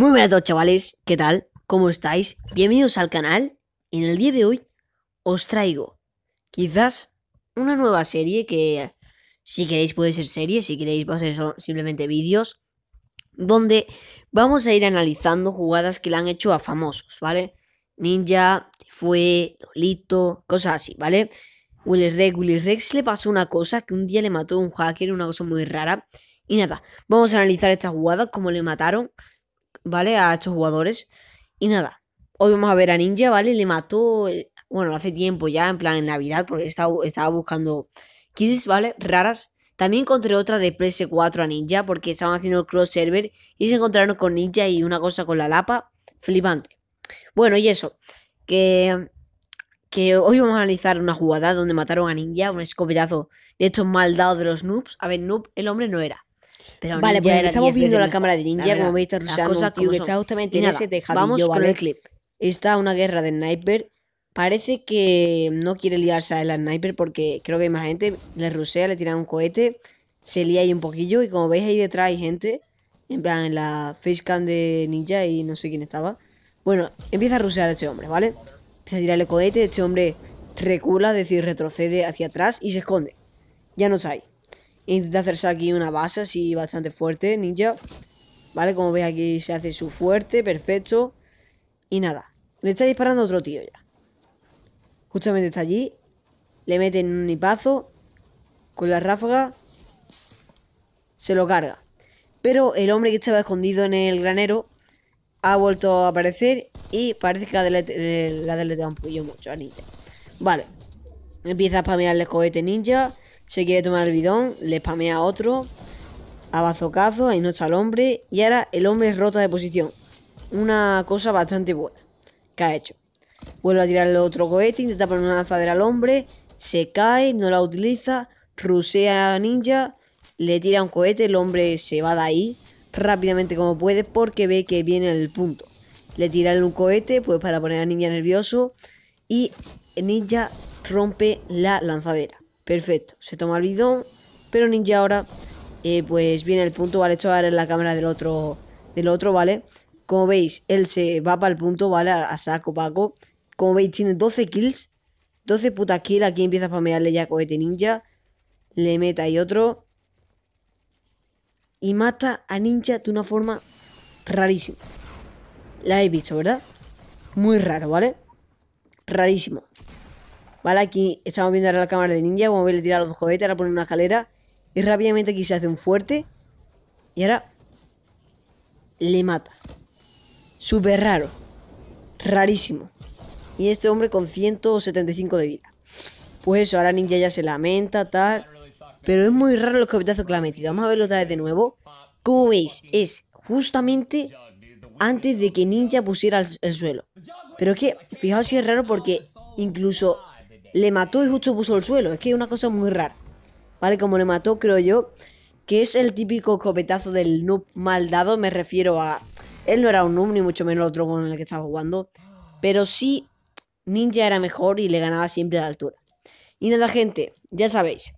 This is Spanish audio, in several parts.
Muy buenas a todos chavales, ¿qué tal? ¿Cómo estáis? Bienvenidos al canal. En el día de hoy os traigo quizás una nueva serie que si queréis puede ser serie, si queréis va a ser simplemente vídeos donde vamos a ir analizando jugadas que le han hecho a famosos, ¿vale? Ninja, Fue, Lolito, cosas así, ¿vale? Willy Rex, Willy Rex le pasó una cosa que un día le mató a un hacker, una cosa muy rara. Y nada, vamos a analizar esta jugada, cómo le mataron, ¿vale? A estos jugadores. Y nada, hoy vamos a ver a Ninja, ¿vale? Le mató, eh, bueno, hace tiempo ya, en plan en Navidad, porque estaba, estaba buscando kills, ¿vale? Raras. También encontré otra de PS4 a Ninja, porque estaban haciendo el cross server y se encontraron con Ninja y una cosa con la lapa. Flipante. Bueno, y eso, que que hoy vamos a analizar una jugada donde mataron a Ninja, un escopetazo de estos mal dados de los noobs. A ver, noob el hombre no era. Pero vale, pues estamos viendo la cámara de Ninja, como veis, está rusando tío que está justamente en ese tejadillo, Vamos con el clip. Está una guerra de sniper. Parece que no quiere liarse a el sniper porque creo que hay más gente. Le rusea, le tiran un cohete, se lía ahí un poquillo. Y como veis ahí detrás hay gente. En plan, en la facecam de Ninja y no sé quién estaba. Bueno, empieza a rusear a este hombre, ¿vale? Se tira el cohete, este hombre recula, es decir, retrocede hacia atrás y se esconde. Ya no está ahí. Intenta hacerse aquí una base así bastante fuerte, ninja. Vale, como veis aquí se hace su fuerte, perfecto. Y nada, le está disparando otro tío ya. Justamente está allí. Le meten un nipazo. Con la ráfaga. Se lo carga. Pero el hombre que estaba escondido en el granero ha vuelto a aparecer y parece que la ha deleteado un poquillo mucho a Ninja. Vale. Empieza a spamear el cohete ninja. Se quiere tomar el bidón. Le spamea a otro. A bazocazo. Ahí no está el hombre. Y ahora el hombre rota de posición. Una cosa bastante buena. Que ha hecho. Vuelve a tirar el otro cohete. Intenta poner una lanzadera al hombre. Se cae. No la utiliza. Rusea a ninja. Le tira un cohete. El hombre se va de ahí. Rápidamente como puede. Porque ve que viene el punto le tiran un cohete pues para poner a Ninja nervioso y Ninja rompe la lanzadera. Perfecto, se toma el bidón, pero Ninja ahora eh, pues viene el punto, ¿vale? Esto ahora en la cámara del otro, del otro, ¿vale? Como veis, él se va para el punto, ¿vale? A, saco Paco. Como veis, tiene 12 kills. 12 putas kills. Aquí empieza a spamearle ya cohete ninja. Le meta ahí otro. Y mata a ninja de una forma rarísima. La habéis visto, ¿verdad? Muy raro, ¿vale? Rarísimo. Vale, aquí estamos viendo ahora la cámara de ninja. Como veis, le tira los cohetes, ahora pone una escalera. Y rápidamente aquí se hace un fuerte. Y ahora le mata. Súper raro. Rarísimo. Y este hombre con 175 de vida. Pues eso, ahora Ninja ya se lamenta, tal. Pero es muy raro los copetazos que le ha metido. Vamos a verlo otra vez de nuevo. Como veis, es justamente antes de que Ninja pusiera el, suelo. Pero es que, fijaos si es raro porque incluso le mató y justo puso el suelo. Es que es una cosa muy rara. ¿Vale? Como le mató, creo yo, que es el típico copetazo del noob mal dado. Me refiero a... Él no era un noob, ni mucho menos el otro con el que estaba jugando. Pero sí, Ninja era mejor y le ganaba siempre a la altura. Y nada, gente, ya sabéis.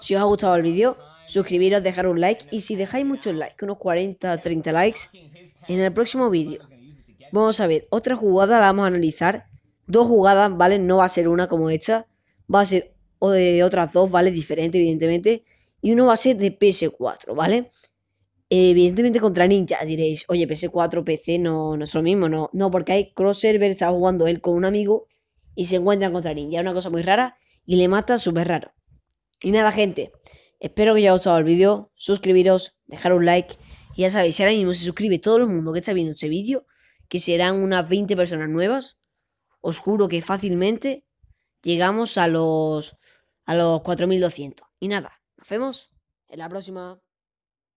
Si os ha gustado el vídeo, suscribiros, dejar un like. Y si dejáis muchos likes, unos 40, 30 likes, en el próximo vídeo vamos a ver otra jugada, la vamos a analizar. Dos jugadas, ¿vale? No va a ser una como esta. Va a ser o de otras dos, ¿vale? Diferente, evidentemente. Y uno va a ser de PS4, ¿vale? Evidentemente contra Ninja diréis, oye, PS4, PC no, no es lo mismo, no. No, porque hay cross server, está jugando él con un amigo y se encuentran contra Ninja. Una cosa muy rara y le mata súper raro. Y nada, gente. Espero que os haya gustado el vídeo. Suscribiros, dejar un like y ya sabéis, si ahora mismo se suscribe todo el mundo que está viendo este vídeo, que serán unas 20 personas nuevas, os juro que fácilmente llegamos a los, a los 4200. Y nada, nos vemos en la próxima.